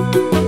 Música